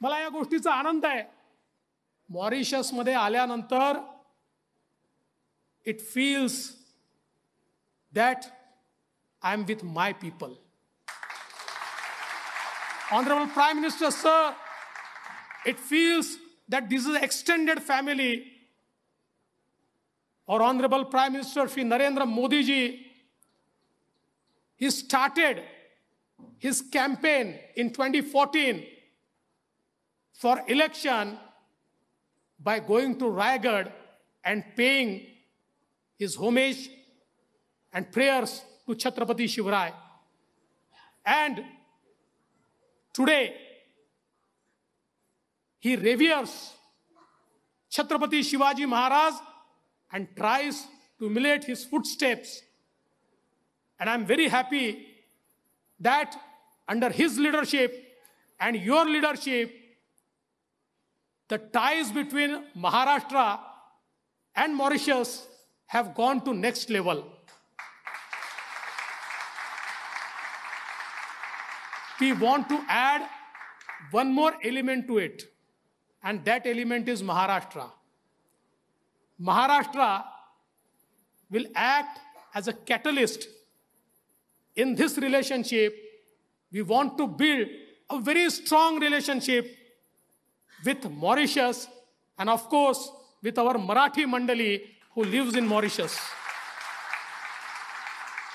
मला या गोष्टीचा आनंद आहे मॉरिशसमध्ये आल्यानंतर it feels that I am with my people Honorable Prime Minister, sir, it feels that this is an extended family. Our Honorable Prime Minister Sri Narendra Modi ji, he started his campaign in 2014 for election by going to Raigad and paying his homage and prayers to Chhatrapati Shivarai. And today, he reveres Chhatrapati Shivaji Maharaj and tries to emulate his footsteps. And I'm very happy that under his leadership and your leadership, the ties between Maharashtra and Mauritius have gone to next level. We want to add one more element to it, and that element is Maharashtra. Maharashtra will act as a catalyst in this relationship. We want to build a very strong relationship with Mauritius and, of course, with our Marathi Mandali who lives in Mauritius.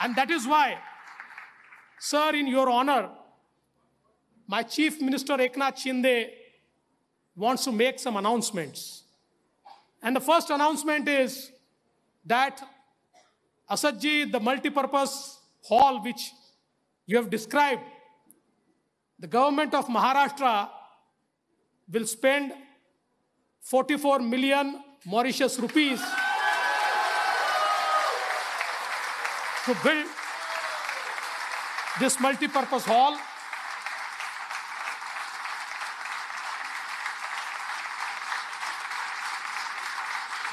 And that is why, sir, in your honor, my Chief Minister Eknath Shinde wants to make some announcements. And the first announcement is that Asadji, the multipurpose hall which you have described, the government of Maharashtra will spend 44 million Mauritius rupees to build this multi-purpose hall.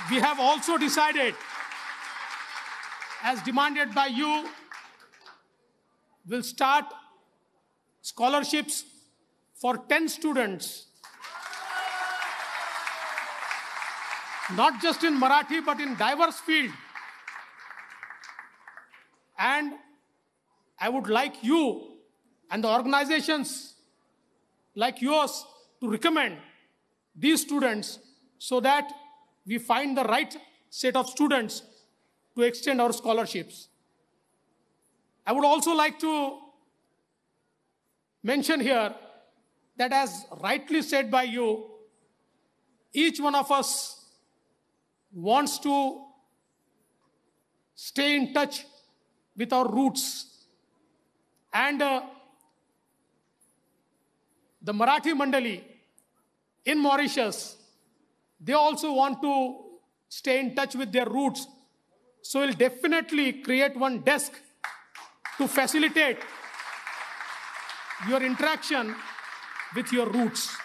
We have also decided, as demanded by you, will start scholarships for 10 students, not just in Marathi, but in diverse field. And I would like you and the organizations like yours to recommend these students so that we find the right set of students to extend our scholarships. I would also like to mention here that, as rightly said by you, each one of us wants to stay in touch with our roots. And uh, the Marathi Mandali in Mauritius, they also want to stay in touch with their roots. So we'll definitely create one desk to facilitate your interaction with your roots.